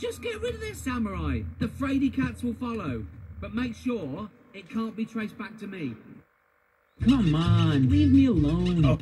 Just get rid of this samurai. The Frady cats will follow. But make sure it can't be traced back to me. Come on, leave me alone. Oh,